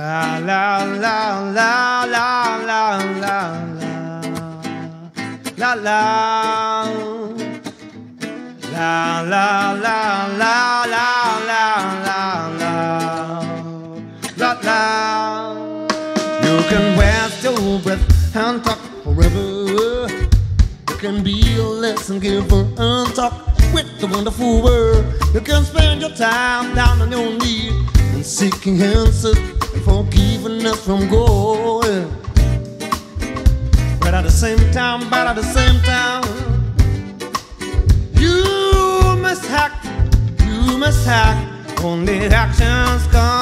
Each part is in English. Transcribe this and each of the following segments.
La la la la la la la la la La la la la la la la You can waste your breath and talk forever. You can be a lesson giver and talk with the wonderful world You can spend your time down on your knees and seeking answers and forgiveness from God But at the same time, but at the same time You must act, you must act Only actions come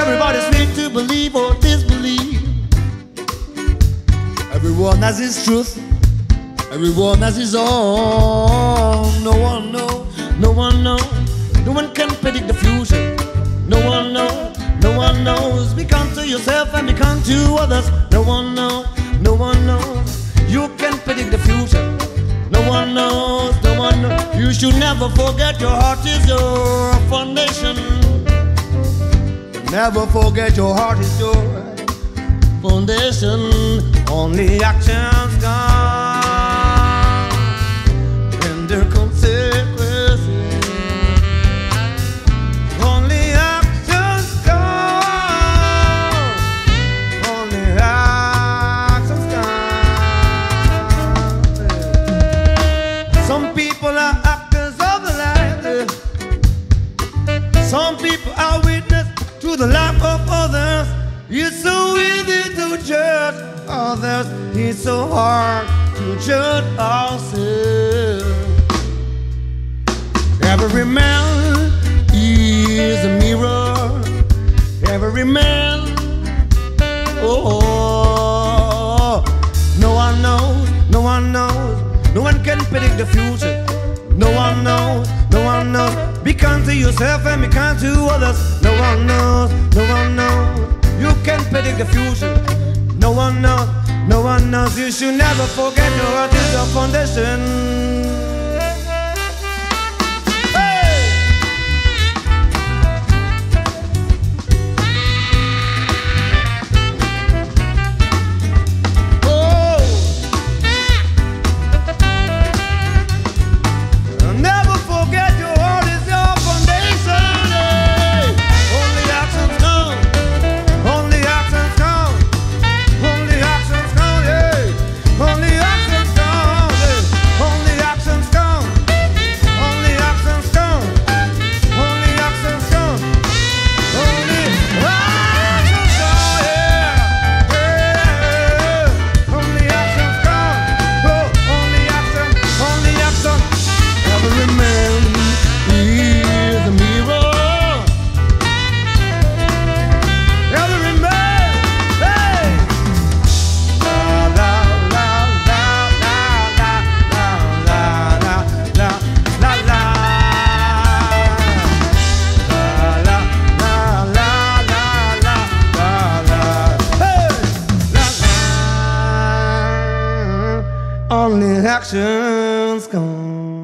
Everybody's free to believe or disbelieve Everyone has his truth Everyone has his own. No one knows, no one knows, no one can predict the future. No one knows, no one knows. Be kind to yourself and be kind to others. No one knows, no one knows. You can predict the future. No one knows, no one knows. You should never forget your heart is your foundation. Never forget your heart is your foundation. Only actions gone. Others. It's so hard to judge ourselves. Every man is a mirror. Every man, oh, no one knows, no one knows, no one can predict the future. No one knows, no one knows. Be kind to yourself and be kind to others. No one knows, no one knows. You can predict the future. No one knows, no one knows. You should never forget your heart is your foundation. All the actions gone.